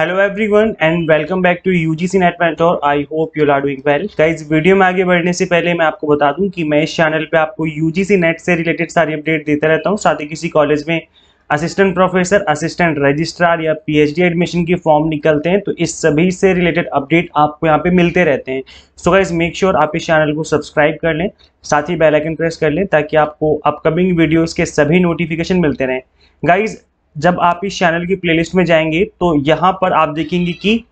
Hello everyone and welcome back to UGC NET mentor I hope you are doing well guys video में आगे बढ़ने से पहले मैं आपको बता दूँ कि मैं इस चैनल पे आपको यूजीसी नेट से रिलेटेड सारी अपडेट देता रहता हूँ। साथ ही किसी कॉलेज में असिस्टेंट प्रोफेसर असिस्टेंट रजिस्ट्रार या पीएचडी एडमिशन की फॉर्म निकलते हैं तो इस सभी से रिलेटेड अपडेट आपको यहाँ पे मिलते रहते हैं। सो गाइज़ मेक श्योर आप इस चैनल को सब्सक्राइब कर लें, साथ ही बेल आइकन प्रेस कर लें, ताकि आपको अपकमिंग वीडियोस के सभी नोटिफिकेशन मिलते रहें। गाइज़ जब आप इस चैनल की प्लेलिस्ट में जाएँगे तो यहाँ पर आप देखेंगे कि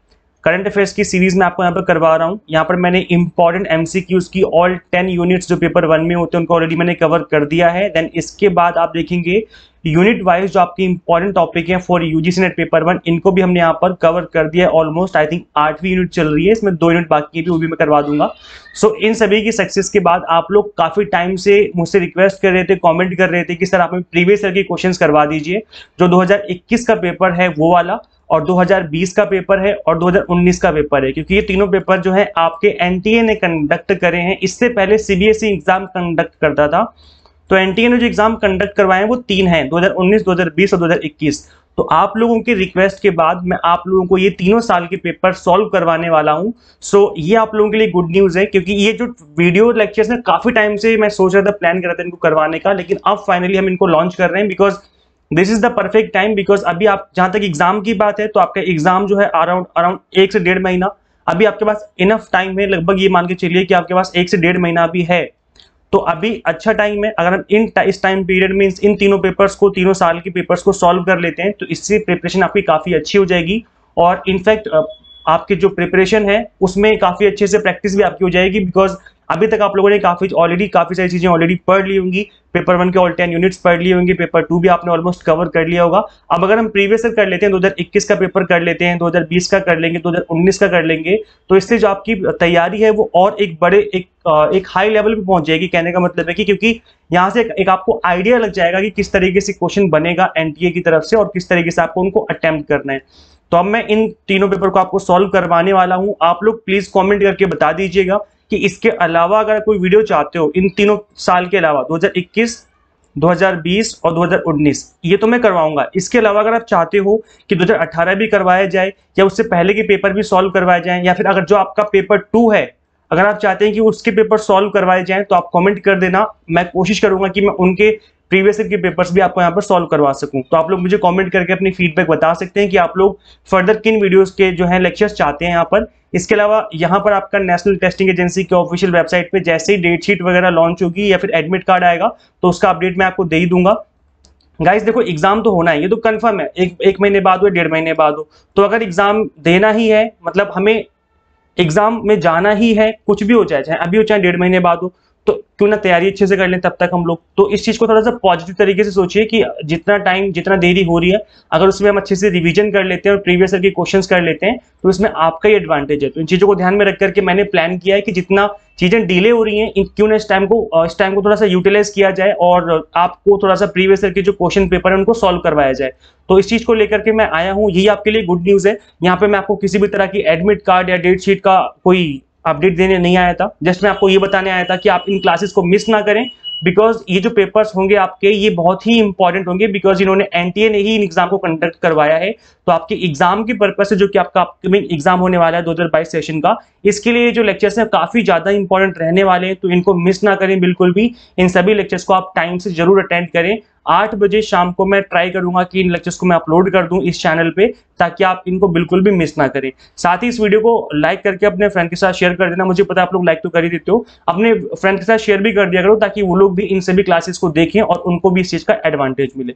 करंट अफेयर्स की सीरीज़ में आपको यहाँ पर करवा रहा हूँ। यहाँ पर मैंने इंपॉर्टेंट एमसीक्यूज की ऑल टेन यूनिट्स जो पेपर वन में होते हैं उनको ऑलरेडी मैंने कवर कर दिया है। देन इसके बाद आप देखेंगे यूनिट वाइज जो आपके इंपॉर्टेंट टॉपिक है for UGC NET paper one इनको भी हमने यहाँ पर कवर कर दिया है। ऑलमोस्ट आई थिंक आठवीं यूनिट चल रही है। इसमें दो यूनिट बाकी है भी वो भी मैं करवा दूँगा। सो so, इन सभी की सक्सेस के बाद आप लोग काफ़ी टाइम से मुझसे रिक्वेस्ट कर रहे थे कमेंट कर रहे थे कि सर आप प्रीवियस ईयर के क्वेश्चंस करवा दीजिए। जो 2021 का पेपर है वो वाला और 2020 का पेपर है और 2019 का पेपर है क्योंकि ये तीनों पेपर जो है आपके एनटीए ने कंडक्ट करे हैं। इससे पहले सीबीएसई एग्ज़ाम कंडक्ट करता था। तो एनटीए ने जो एग्ज़ाम कंडक्ट करवाए हैं वो तीन हैं 2019, 2020 और 2021 तो आप लोगों के रिक्वेस्ट के बाद मैं आप लोगों को ये तीनों साल के पेपर सॉल्व करवाने वाला हूँ। सो ये आप लोगों के लिए गुड न्यूज़ है क्योंकि ये जो वीडियो लेक्चर्स हैं काफ़ी टाइम से मैं सोच रहा था प्लान कर रहा था इनको करवाने का लेकिन अब फाइनली हम इनको लॉन्च कर रहे हैं because this is the perfect time because अभी आप, जहाँ तक एग्ज़ाम की बात है तो आपका एग्ज़ाम जो है अराउंड अराउंड एक से डेढ़ महीना। अभी आपके पास इनफ टाइम है, लगभग ये मान के चलिए कि आपके पास एक से डेढ़ महीना अभी है। तो अभी अच्छा टाइम है, अगर हम इन इस टाइम पीरियड में, इन तीनों पेपर्स को, तीनों साल के पेपर्स को सॉल्व कर लेते हैं तो इससे प्रिपरेशन आपकी काफ़ी अच्छी हो जाएगी। और इनफैक्ट आपके जो प्रिपरेशन है, उसमें काफ़ी अच्छे से प्रैक्टिस भी आपकी हो जाएगी बिकॉज़ अभी तक आप लोगों ने काफ़ी ऑलरेडी काफ़ी सारी चीज़ें ऑलरेडी पढ़ ली होंगी। पेपर वन के ऑल टेन यूनिट्स पढ़ लिए होंगे। पेपर टू भी आपने ऑलमोस्ट कवर कर लिया होगा। अब अगर हम प्रीवियस कर लेते हैं 2021 का पेपर कर लेते हैं 2020 का कर लेंगे 2019 का कर लेंगे तो इससे जो आपकी तैयारी है वो और एक बड़े एक एक हाई लेवल पे पहुँच जाएगी। कहने का मतलब है कि क्योंकि यहाँ से एक, एक आपको आइडिया लग जाएगा कि किस तरीके से क्वेश्चन बनेगा एनटीए की तरफ़ से और किस तरीके से आपको उनको अटेम्प्ट करना है। तो अब मैं इन तीनों पेपर को आपको सॉल्व करवाने वाला हूँ। आप लोग प्लीज़ कमेंट करके बता दीजिएगा। कि इसके अलावा अगर कोई वीडियो चाहते हो, इन तीनों साल के अलावा 2021 2020 और 2019 ये तो मैं करवाऊँगा। इसके अलावा अगर आप चाहते हो कि 2018 भी करवाया जाए, या उससे पहले के पेपर भी सॉल्व करवाए जाएँ, या फिर अगर जो आपका पेपर टू है, अगर आप चाहते हैं कि उसके पेपर सॉल्व करवाए जाएँ तो आप कमेंट कर देना। मैं कोशिश करूँगा कि मैं उनके प्रीवियस ईयर के पेपर्स भी आपको यहाँ पर सॉल्व करवा सकूँ। तो आप लोग मुझे कमेंट करके अपनी फीडबैक बता सकते हैं कि आप लोग फर्दर किन वीडियोस के जो है लेक्चर्स चाहते हैं यहाँ पर। इसके अलावा यहाँ पर आपका नेशनल टेस्टिंग एजेंसी के ऑफिशियल वेबसाइट पे जैसे ही डेट शीट वगैरह लॉन्च होगी या फिर एडमिट कार्ड आएगा तो उसका अपडेट मैं आपको दे ही दूँगा। गाइस देखो एग्ज़ाम तो होना है ये तो कंफर्म है। एक एक महीने बाद हो डेढ़ महीने बाद हो तो अगर एग्ज़ाम देना ही है मतलब हमें एग्ज़ाम में जाना ही है, कुछ भी हो जाए चाहे अभी हो, चाहे डेढ़ महीने बाद हो तो क्यों ना तैयारी अच्छे से कर लें, तब तक हम लोग। तो इस चीज़ को थोड़ा सा पॉजिटिव तरीके से सोचिए कि जितना टाइम, जितना देरी हो रही है, अगर उसमें हम अच्छे से रिवीजन कर लेते हैं और प्रीवियस ईयर के क्वेश्चंस कर लेते हैं तो इसमें आपका ही एडवांटेज है। तो इन चीज़ों को ध्यान में रख करके मैंने प्लान किया है कि जितना चीज़ें डिले हो रही हैं क्यों ना इस टाइम को इस टाइम को थोड़ा सा यूटिलाइज किया जाए और आपको थोड़ा सा प्रीवियस ईयर के जो क्वेश्चन पेपर है, उनको सॉल्व करवाया जाए। तो इस चीज़ को लेकर के मैं आया हूँ, यही आपके लिए गुड न्यूज़ है। यहाँ पे मैं आपको किसी भी तरह की एडमिट कार्ड या डेट शीट का कोई अपडेट देने नहीं आया था। जस्ट मैं आपको ये बताने आया था कि आप इन क्लासेस को मिस ना करें बिकॉज़ ये जो पेपर्स होंगे आपके, ये बहुत ही इंपॉर्टेंट होंगे बिकॉज़ इन्होंने एनटीए ने ही इन एग्ज़ाम को कंडक्ट करवाया है। तो आपके एग्ज़ाम के पर्पज से जो कि आपका अपकमिंग एग्ज़ाम होने वाला है 2022 सेशन का, इसके लिए जो लेक्चर्स हैं काफ़ी ज़्यादा इंपॉर्टेंट रहने वाले हैं। तो इनको मिस ना करें बिल्कुल भी। इन सभी लेक्चर्स को आप टाइम से ज़रूर अटेंड करें। आठ बजे शाम को मैं ट्राई करूँगा कि इन लेक्चर्स को मैं अपलोड कर दूँ इस चैनल पे, ताकि आप इनको बिल्कुल भी मिस ना करें। साथ ही इस वीडियो को लाइक करके अपने फ्रेंड के साथ शेयर कर देना। मुझे पता है आप लोग लाइक तो कर ही देते हो। अपने फ्रेंड के साथ शेयर भी कर दिया करो, ताकि वो लोग भी इन सभी क्लासेस को देखें और उनको भी इस चीज़ का एडवांटेज मिले।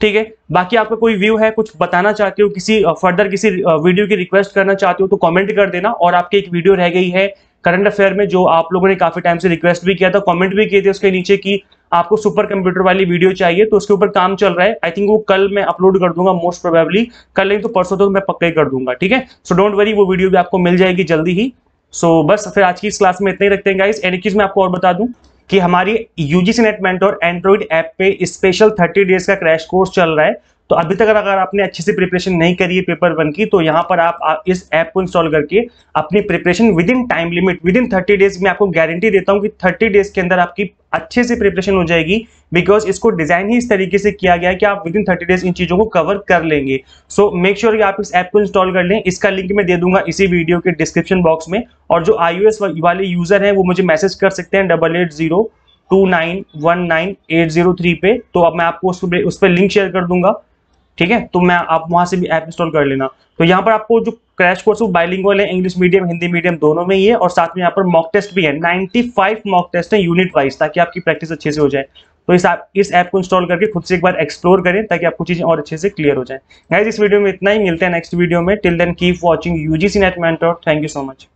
ठीक है? बाकी आपका कोई व्यू है, कुछ बताना चाहते हो, किसी फर्दर किसी वीडियो की रिक्वेस्ट करना चाहते हो तो कमेंट कर देना और आपकी एक वीडियो रह गई है। करंट अफेयर में जो आप लोगों ने काफ़ी टाइम से रिक्वेस्ट भी किया था कमेंट भी किए थे उसके नीचे की आपको सुपर कंप्यूटर वाली वीडियो चाहिए तो उसके ऊपर काम चल रहा है। आई थिंक वो कल मैं अपलोड कर दूँगा मोस्ट प्रोबेबली कल नहीं तो परसों तो मैं पक्का ही कर दूँगा ठीक है? सो डोंट वरी वो वीडियो भी आपको मिल जाएगी जल्दी ही। सो so, बस फिर आज की इस क्लास में इतना ही रखते हैं गाइस एनी चीज़ मैं आपको और बता दूँ कि हमारी UGC NET mentor android app पे स्पेशल 30 डेज़ का क्रैश कोर्स चल रहा है। तो अभी तक अगर आपने अच्छे से प्रिपरेशन नहीं करी है पेपर वन की तो यहाँ पर आप इस ऐप को इंस्टॉल करके अपनी preparation within time limit within thirty days में आपको गारंटी देता हूँ कि थर्टी डेज़ के अंदर आपकी अच्छे से प्रिपरेशन हो जाएगी बिकॉज़ इसको डिज़ाइन ही इस तरीके से किया गया है कि आप विद इन थर्टी डेज़ इन चीज़ों को कवर कर लेंगे। सो मेक श्योर कि आप इस ऐप को इंस्टॉल कर लें। इसका लिंक मैं दे दूँगा इसी वीडियो के डिस्क्रिप्शन बॉक्स में। और जो आईओएस वाले यूज़र हैं, वो मुझे मैसेज कर सकते हैं double eight zero two nine one nine eight zero three पे। तो अब मैं आपको उस पर लिंक शेयर कर दूँगा। ठीक है? तो मैं आप वहाँ से भी ऐप इंस्टॉल कर लेना। तो यहाँ पर आपको जो क्रैश कोर्स वो बाइलिंगुअल है इंग्लिश मीडियम हिंदी मीडियम दोनों में ही है और साथ में यहाँ पर मॉक टेस्ट भी है। 95 मॉक टेस्ट है यूनिट वाइज ताकि आपकी प्रैक्टिस अच्छे से हो जाए। तो इस ऐप इस ऐप को इंस्टॉल करके खुद से एक बार एक्सप्लोर करें, ताकि आपको चीज़ें और अच्छे से क्लियर हो जाए। गाइस इस वीडियो में इतना ही, मिलते हैं नेक्स्ट वीडियो में। Till then keep watching UGC NET mentor thank you so much